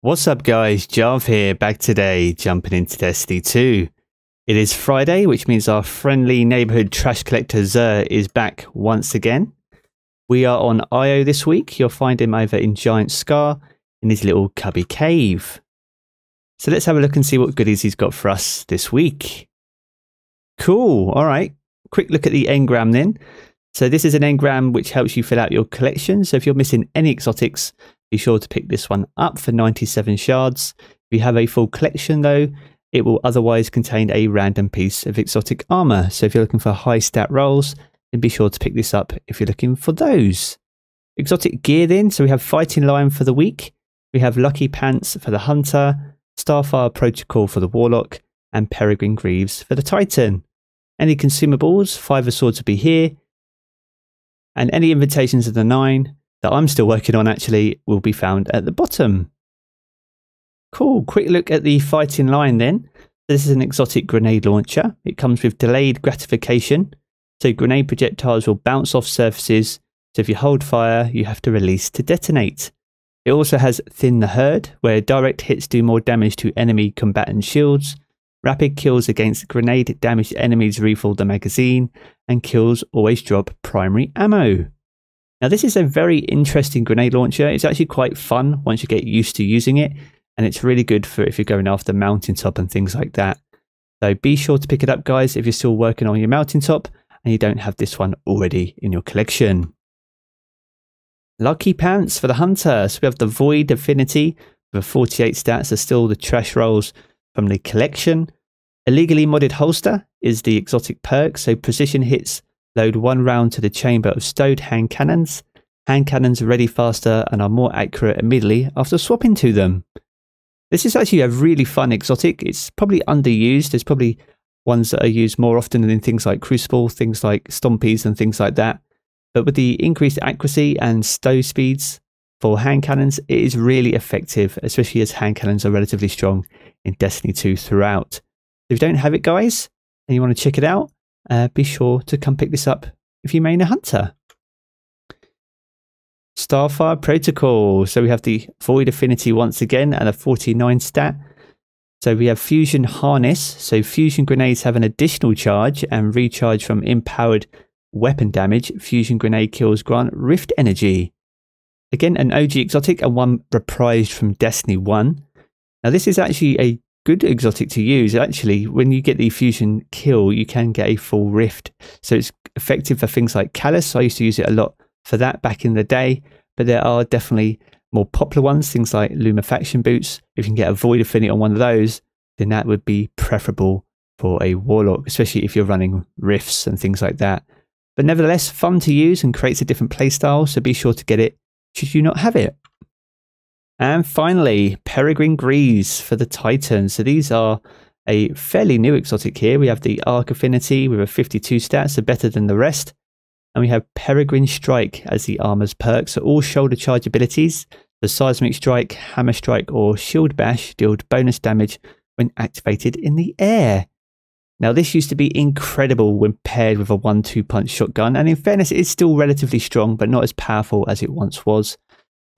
What's up guys, Jarv here, back today, jumping into Destiny 2. It is Friday, which means our friendly neighborhood trash collector Xur is back once again. We are on Io this week, you'll find him over in Giant Scar, in his little cubby cave. So let's have a look and see what goodies he's got for us this week. Cool, alright, quick look at the engram then. So this is an engram which helps you fill out your collection, so if you're missing any exotics, be sure to pick this one up for 97 shards. If you have a full collection though, it will otherwise contain a random piece of exotic armor. So if you're looking for high stat rolls, then be sure to pick this up if you're looking for those. Exotic gear then, so we have Fighting Lion for the week, we have Lucky Pants for the Hunter, Starfire Protocol for the Warlock, and Peregrine Greaves for the Titan. Any consumables, Five of Swords will be here, and any invitations of the Nine, that I'm still working on actually will be found at the bottom. Cool, quick look at the Fighting Lion then. This is an exotic grenade launcher. It comes with delayed gratification. So grenade projectiles will bounce off surfaces. So if you hold fire, you have to release to detonate. It also has Thin the Herd, where direct hits do more damage to enemy combatant shields. Rapid kills against grenade damaged enemies refill the magazine, and kills always drop primary ammo. Now, this is a very interesting grenade launcher. It's actually quite fun once you get used to using it, and it's really good for if you're going after mountaintop and things like that. So be sure to pick it up, guys, if you're still working on your mountaintop and you don't have this one already in your collection. Lucky Pants for the Hunter. So we have the Void Affinity with 48 stats are still the trash rolls from the collection. Illegally modded holster is the exotic perk, so precision hits Load one round to the chamber of stowed hand cannons. Hand cannons are ready faster and are more accurate immediately after swapping to them. This is actually a really fun exotic. It's probably underused. There's probably ones that are used more often than in things like Crucible, things like Stompies and things like that. But with the increased accuracy and stow speeds for hand cannons, it is really effective, especially as hand cannons are relatively strong in Destiny 2 throughout. If you don't have it, guys, and you want to check it out, uh, be sure to come pick this up if you main a hunter. Starfire Protocol. So we have the Void Affinity once again and a 49 stat. So we have Fusion Harness. So fusion grenades have an additional charge and recharge from empowered weapon damage. Fusion grenade kills grant Rift Energy. Again, an OG exotic and one reprised from Destiny 1. Now this is actually a good exotic to use. Actually, when you get the fusion kill, you can get a full rift. So it's effective for things like Calus. I used to use it a lot for that back in the day, but there are definitely more popular ones, things like Lunafaction boots. If you can get a Void Affinity on one of those, then that would be preferable for a Warlock, especially if you're running rifts and things like that. But nevertheless, fun to use and creates a different playstyle, so be sure to get it should you not have it. And finally, Peregrine Greaves for the Titan. So these are a fairly new exotic here. We have the Arc Affinity with a 52 stats, so better than the rest. And we have Peregrine Strike as the armor's perk. So all shoulder charge abilities, the Seismic Strike, Hammer Strike, or Shield Bash deal bonus damage when activated in the air. Now, this used to be incredible when paired with a 1 2 punch shotgun, and in fairness, it is still relatively strong, but not as powerful as it once was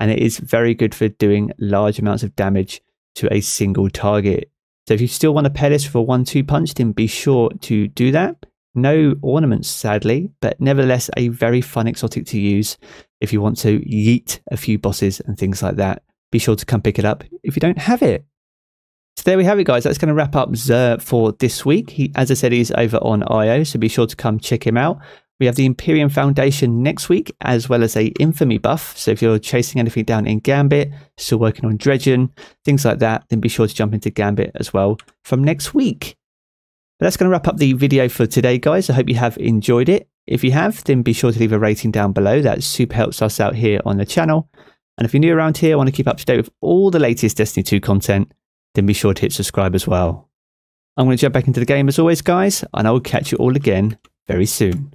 and it is very good for doing large amounts of damage to a single target. So if you still want to pair for one two punch, then be sure to do that. No ornaments, sadly, but nevertheless a very fun exotic to use if you want to yeet a few bosses and things like that. Be sure to come pick it up if you don't have it. So there we have it, guys. That's going to wrap up Xur for this week. He, as I said, he's over on IO, so be sure to come check him out. We have the Imperium Foundation next week, as well as a Infamy buff. So if you're chasing anything down in Gambit, still working on Dredgen, things like that, then be sure to jump into Gambit as well from next week. But that's going to wrap up the video for today, guys. I hope you have enjoyed it. If you have, then be sure to leave a rating down below. That super helps us out here on the channel. And if you're new around here, want to keep up to date with all the latest Destiny 2 content, then be sure to hit subscribe as well. I'm going to jump back into the game as always, guys, and I will catch you all again very soon.